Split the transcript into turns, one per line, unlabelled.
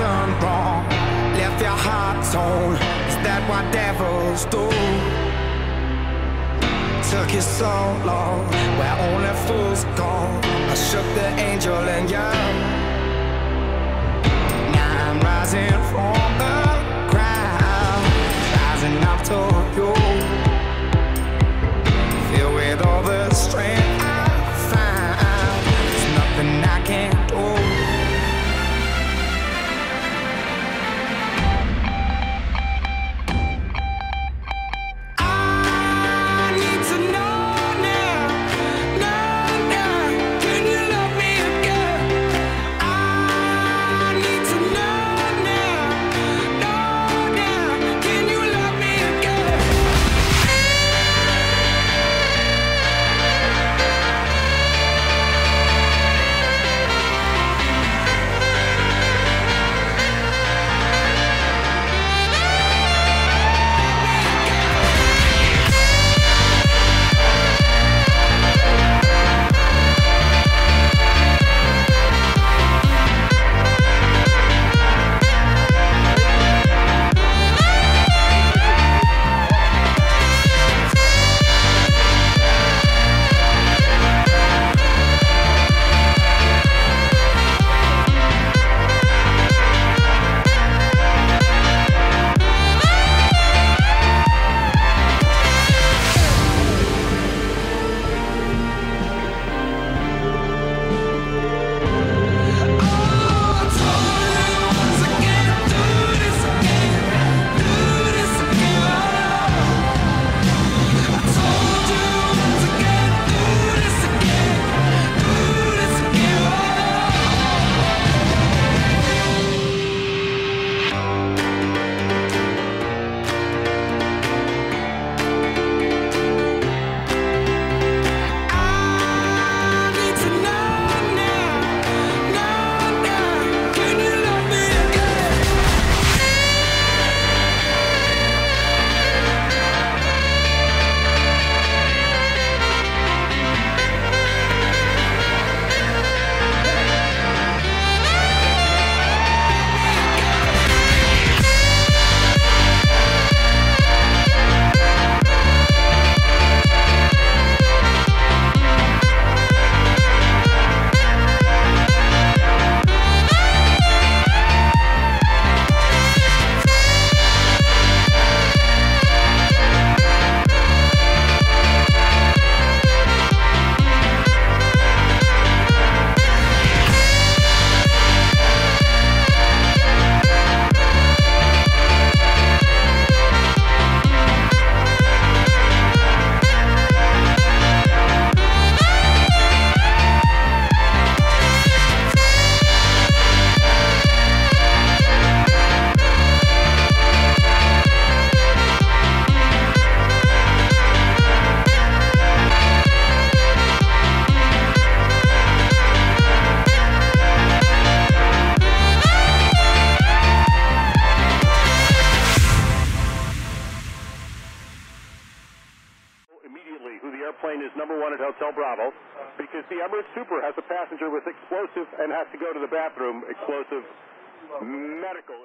done wrong. Left your heart torn. Is that what devils do? Took you so long, where only fools go. I shook the angel and you. Now I'm rising from the ground, rising up to you. Filled with all the strength.
One at Hotel Bravo because the Emirates Super has a passenger with explosive and has to go to the bathroom. Explosive medical